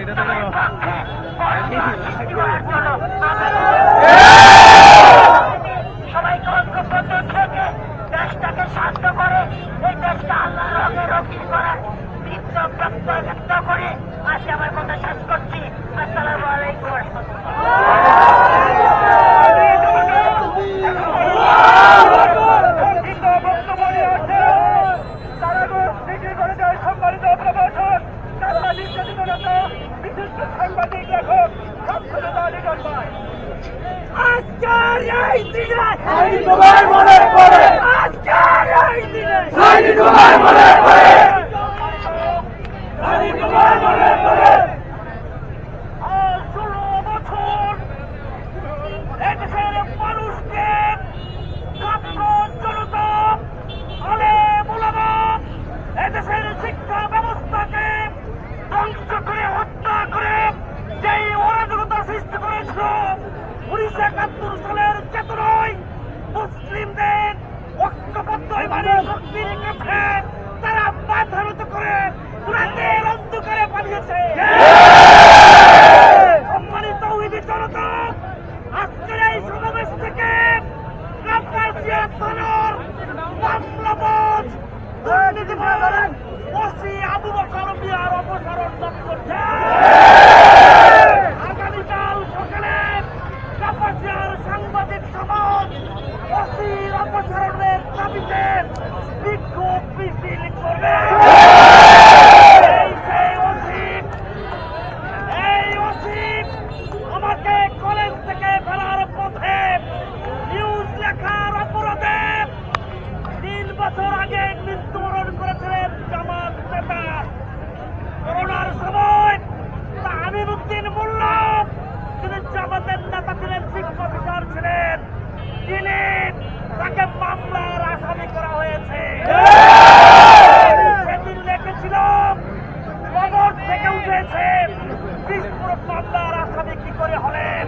入れただろう。শক্তির কাছে তারা মাথা নত করে কোরআনের অন্ধকারে পালিয়েছে। সম্মানিত উইদি জনতা আজকের এই সমাবেশ থেকে রামপাল জিয়া থানার মামলাবাজ দুর্নীতি পশ্চিম আবু বকর বিহার অপসারণ করছে।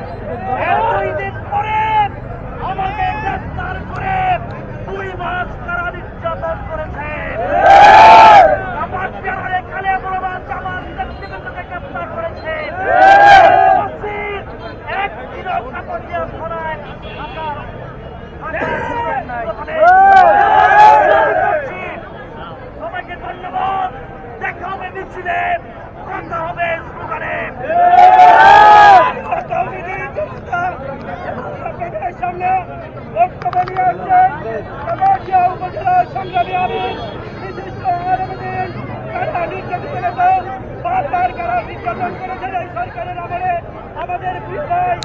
Yeah. আপনাদের সামনে বক্তব্য নিয়ে আসছেন কামাখিয়া উপজেলা সরকারের আমাদের বিদায়।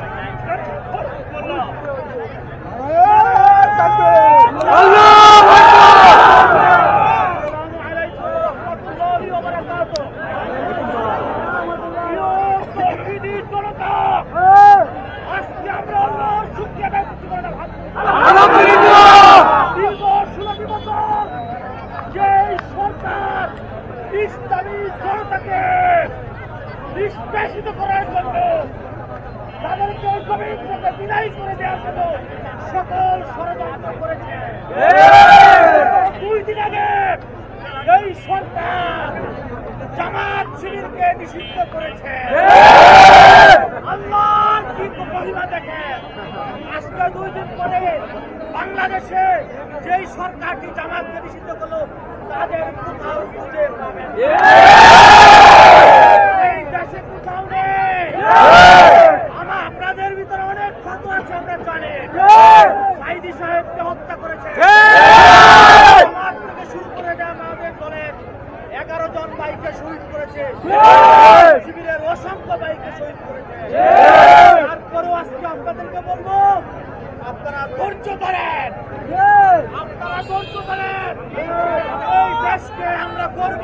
তাদেরকে নিষ্পেষিত করার জন্য তাদেরকে ওই বিদায় করে দেওয়ার জন্য সকল ষড়যন্ত্র করেছে। দুই দিন আগে এই সরকার জামাত শিবিরকে নিষিদ্ধ করেছে। আল্লাহ কি মহিমা দেখেন আজকে দুই দিন পরে বাংলাদেশে যেই সরকারটি জামাতকে নিষিদ্ধ করল তাদের কোথাও খুঁজে পাবেন আপনাদেরকে বলব আপনারা ধৈর্য ধরেন। আপনারা ধৈর্য ধরেন। এই দেশকে আমরা করব